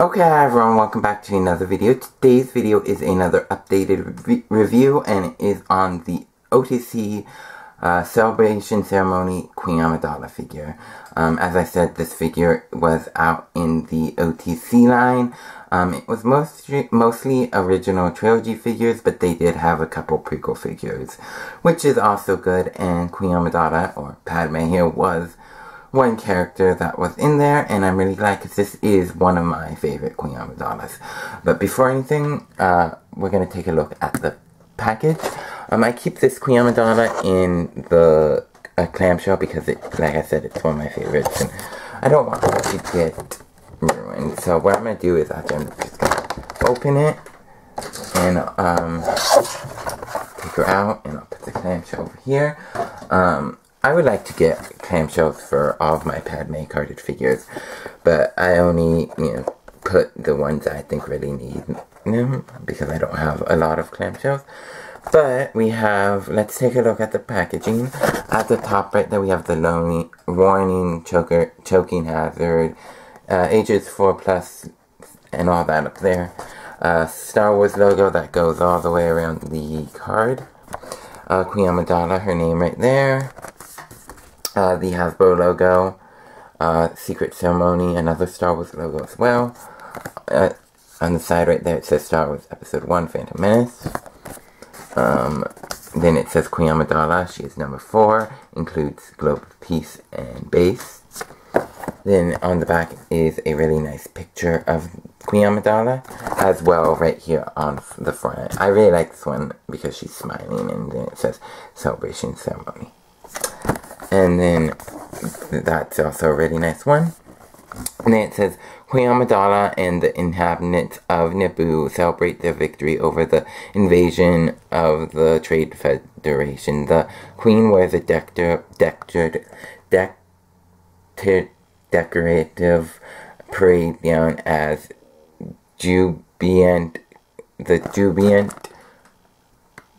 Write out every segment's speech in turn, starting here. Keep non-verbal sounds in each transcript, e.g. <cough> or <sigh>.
Okay everyone, welcome back to another video. Today's video is another updated re review and it is on the OTC uh, Celebration Ceremony Queen Amidala figure. Um, as I said, this figure was out in the OTC line. Um, it was mostly, mostly original trilogy figures, but they did have a couple prequel figures, which is also good, and Queen Amidala, or Padme here, was one character that was in there, and I'm really glad because this is one of my favorite Queen Amidalas. But before anything, uh, we're going to take a look at the package. Um, I keep this Queen Amidala in the uh, clamshell because, it, like I said, it's one of my favorites, and I don't want it to get ruined. So what I'm going to do is I'm just going to open it and um, take her out, and I'll put the clamshell over here. Um, I would like to get clamshells for all of my Padme carded figures, but I only, you know, put the ones I think really need them because I don't have a lot of clamshells. But we have, let's take a look at the packaging. At the top right there we have the lonely, warning, choker, choking hazard, uh, ages 4 plus, and all that up there. Uh, Star Wars logo that goes all the way around the card. Uh, Queen Amidala, her name right there uh, the Hasbro logo, uh, Secret Ceremony, another Star Wars logo as well. Uh, on the side right there it says Star Wars Episode 1, Phantom Menace. Um, then it says Queen Amidala, she is number 4, includes Globe of Peace and Base. Then on the back is a really nice picture of Queen Amidala, as well right here on the front. I really like this one because she's smiling and then it says Celebration Ceremony. And then that's also a really nice one. And then it says, Queen Amidala and the inhabitants of Naboo celebrate their victory over the invasion of the Trade Federation. The Queen wears a dector, dector, dector, decorative parade gown as jubilant, the jubilant,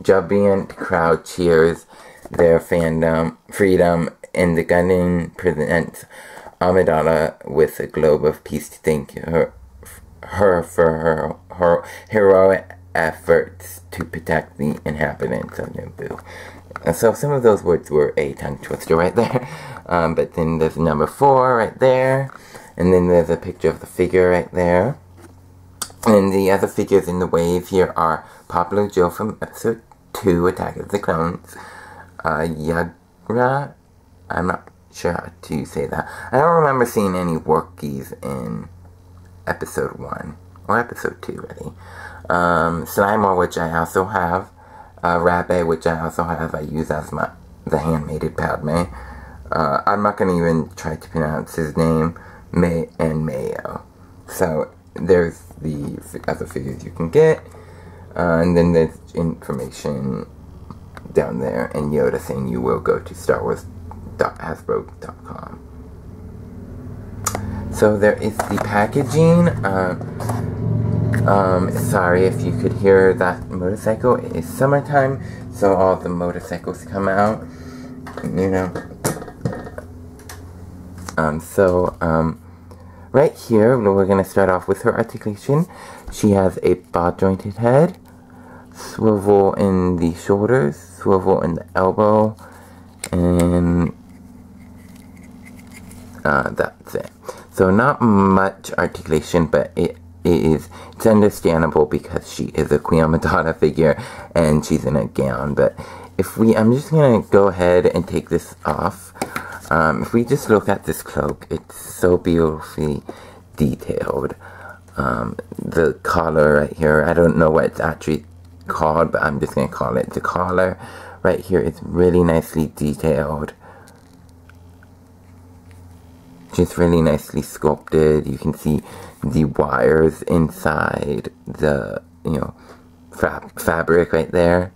jubilant crowd cheers their fandom, freedom, and the Gunning presents Amidala with a globe of peace to thank her, her for her, her heroic efforts to protect the inhabitants of Naboo. So some of those words were a tongue twister right there. <laughs> Um, but then there's number four right there. And then there's a picture of the figure right there. And the other figures in the wave here are Pablo Joe from episode 2, Attack of the Clones uh, Yagra. I'm not sure how to say that. I don't remember seeing any Wookiees in episode 1, or episode 2, really. Um, Sly Moore, which I also have. Uh, Rabé, which I also have. I use as my the handmade Padme. Uh, I'm not going to even try to pronounce his name, May and Mayo. So, there's the other figures you can get. Uh, and then there's information down there and Yoda saying you will go to Star Wars.hasbro.com. So there is the packaging. Uh, um, sorry if you could hear that motorcycle. It is summertime, so all the motorcycles come out. You know. Um, so, um, right here, we're going to start off with her articulation. She has a ball jointed head swivel in the shoulders, swivel in the elbow, and uh, that's it. So not much articulation, but it, it is it's understandable because she is a Queen Amidala figure and she's in a gown. But if we, I'm just gonna go ahead and take this off. Um, if we just look at this cloak, it's so beautifully detailed. Um, the collar right here, I don't know what it's actually called, but I'm just going to call it the collar. Right here, it's really nicely detailed. Just really nicely sculpted. You can see the wires inside the, you know, fab fabric right there.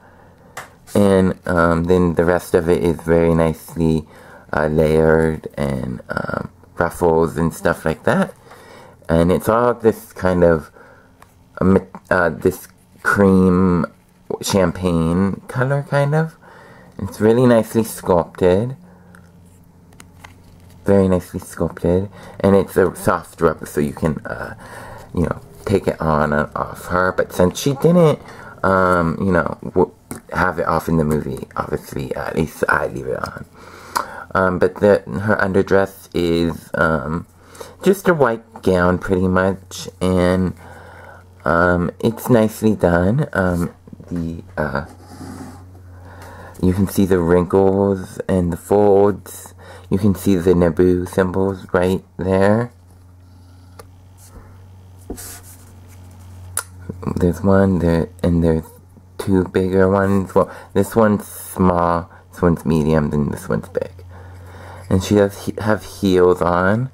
And um, then the rest of it is very nicely uh, layered and um, ruffles and stuff like that. And it's all this kind of, uh, this cream champagne color, kind of. It's really nicely sculpted. Very nicely sculpted. And it's a soft rubber, so you can uh, you know, take it on and off her. But since she didn't, um, you know, have it off in the movie, obviously, at least I leave it on. Um, but the, her underdress is um, just a white gown, pretty much, and um, it's nicely done. Um, the uh, you can see the wrinkles and the folds. You can see the Naboo symbols right there. There's one there, and there's two bigger ones. Well, this one's small, this one's medium, and this one's big. And she does he have heels on.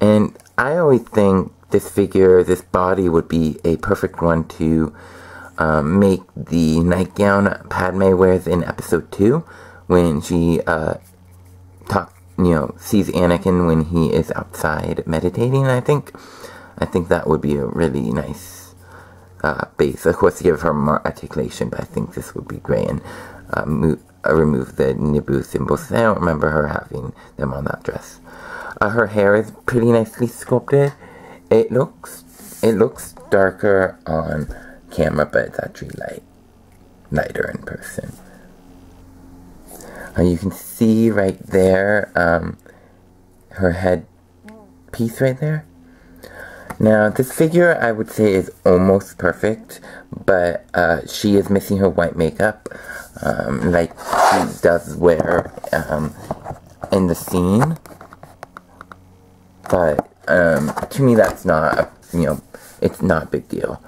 And I always think this figure, this body would be a perfect one to um, make the nightgown Padme wears in episode 2 when she uh, talk, you know, sees Anakin when he is outside meditating, I think. I think that would be a really nice uh, base. Of course, to give her more articulation, but I think this would be great. And uh, uh, remove the Naboo symbols. I don't remember her having them on that dress. Uh, her hair is pretty nicely sculpted. It looks it looks darker on camera, but it's actually light, lighter in person. Uh, you can see right there um, her head piece right there. Now, this figure I would say is almost perfect, but uh, she is missing her white makeup, um, like she does wear um, in the scene. But um, to me, that's not, a, you know, it's not a big deal.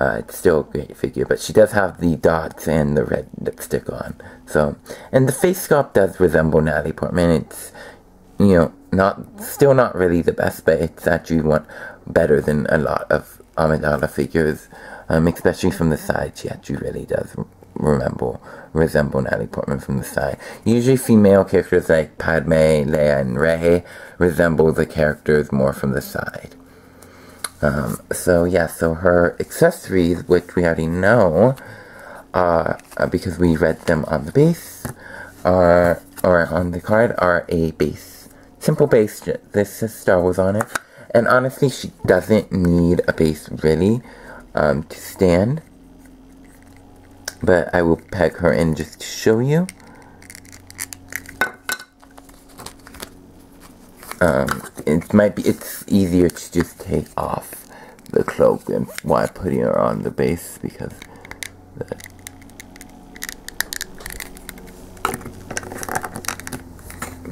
Uh, it's still a great figure, but she does have the dots and the red lipstick on. So, and the face sculpt does resemble Natalie Portman. It's, you know, not still not really the best, but it's actually one better than a lot of Amidala figures, um, especially from the side. She actually really does resemble resemble Natalie Portman from the side. Usually, female characters like Padme, Leia, and Rey resemble the characters more from the side. Um, so yeah, so her accessories, which we already know, are uh, because we read them on the base, are or on the card, are a base, simple base. This says Star Wars on it, and honestly, she doesn't need a base really um, to stand. But I will pack her in just to show you. Um, it might be, it's easier to just take off the cloak and while putting her on the base because the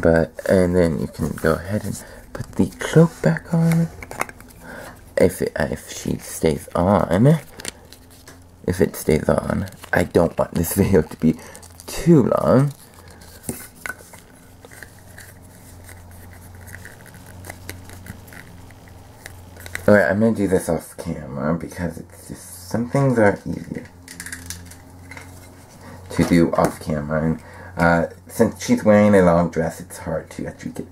but and then you can go ahead and put the cloak back on if it, if she stays on if it stays on I don't want this <laughs> video to be too long Alright, I'm gonna do this off camera because it's just, some things are easier to do off camera. And uh, since she's wearing a long dress, it's hard to actually get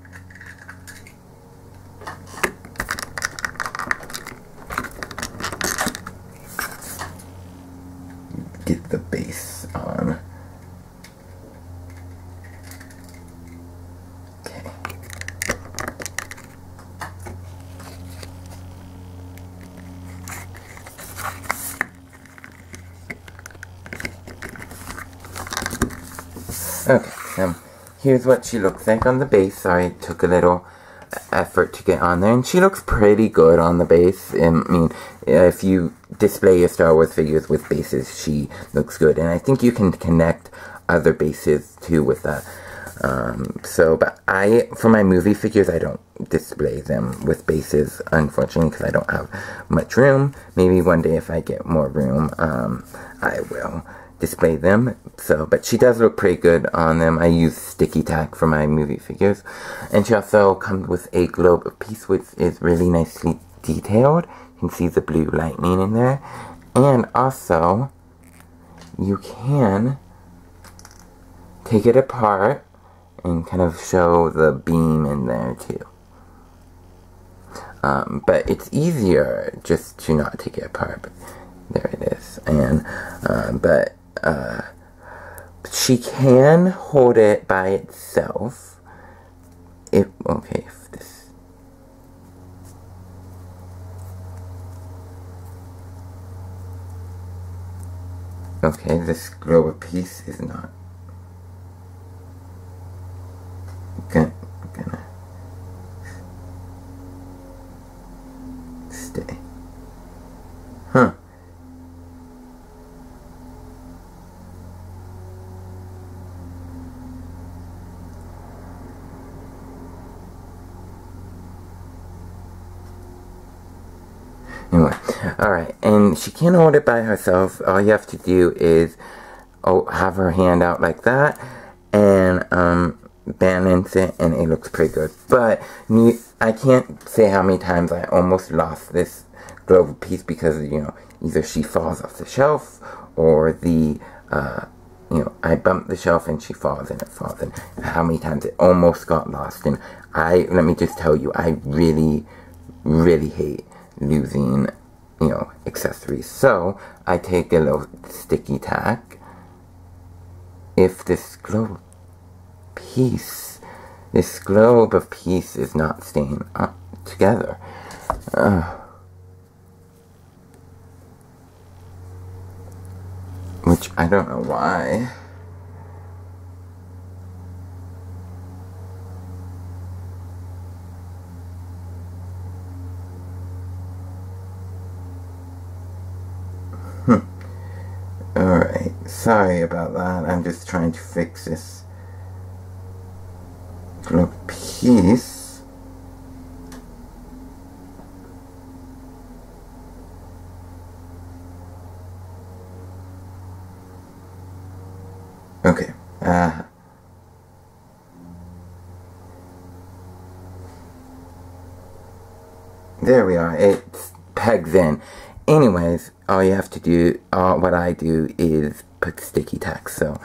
get the base on. Okay, um, here's what she looks like on the base. It took a little effort to get on there. And she looks pretty good on the base. I mean, if you display your Star Wars figures with bases, she looks good. And I think you can connect other bases too with that. Um, so, but I, for my movie figures, I don't display them with bases, unfortunately, because I don't have much room. Maybe one day if I get more room, um, I will display them. So, but she does look pretty good on them. I use sticky tack for my movie figures. And she also comes with a globe of peace, which is really nicely detailed. You can see the blue lightning in there. And also, you can take it apart and kind of show the beam in there too. Um, but it's easier just to not take it apart. But there it is. And, uh, but uh, she can hold it by itself. If, okay, if this... Okay, this global piece is not... Okay. She can't hold it by herself. All you have to do is oh, have her hand out like that and um, balance it, and it looks pretty good. But I can't say how many times I almost lost this global piece because, you know, either she falls off the shelf or the, uh, you know, I bump the shelf and she falls and it falls. And how many times it almost got lost. And I, let me just tell you, I really, really hate losing, you know, accessories. So, I take a little sticky tack. If this globe piece, this globe of peace is not staying up together. Uh, which I don't know why. Alright, sorry about that. I'm just trying to fix this piece. Okay. Uh, there we are. It pegs in. Anyways, all you have to do, what I do is put sticky tack. So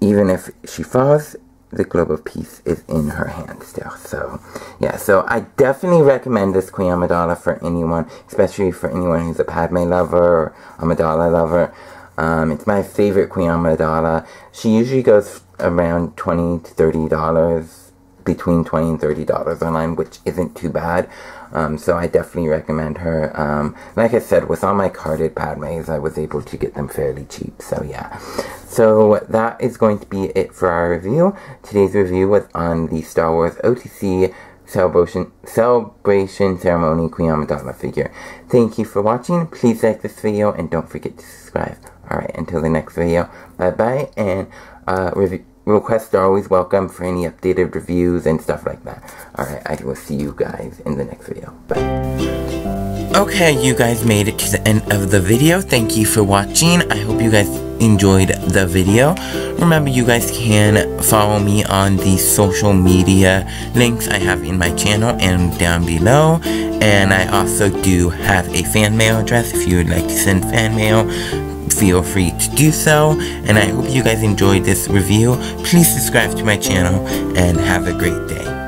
even if she falls, the globe of peace is in her hand still. So yeah, so I definitely recommend this Queen Amidala for anyone, especially for anyone who's a Padme lover or Amidala lover. Um, it's my favorite Queen Amidala. She usually goes around twenty to thirty dollars, between twenty and thirty dollars online, which isn't too bad. Um, so I definitely recommend her. Um, like I said, with all my carded Padmes, I was able to get them fairly cheap. So yeah. So that is going to be it for our review. Today's review was on the Star Wars OTC celebration celebration ceremony Queen Amidala figure. Thank you for watching. Please like this video and don't forget to subscribe. Alright, until the next video. Bye bye and uh, review requests are always welcome for any updated reviews and stuff like that. Alright, I will see you guys in the next video. Bye. Okay, you guys made it to the end of the video. Thank you for watching. I hope you guys enjoyed the video. Remember, you guys can follow me on the social media links I have in my channel and down below. And I also do have a fan mail address if you would like to send fan mail feel free to do so. And I hope you guys enjoyed this review. Please subscribe to my channel and have a great day.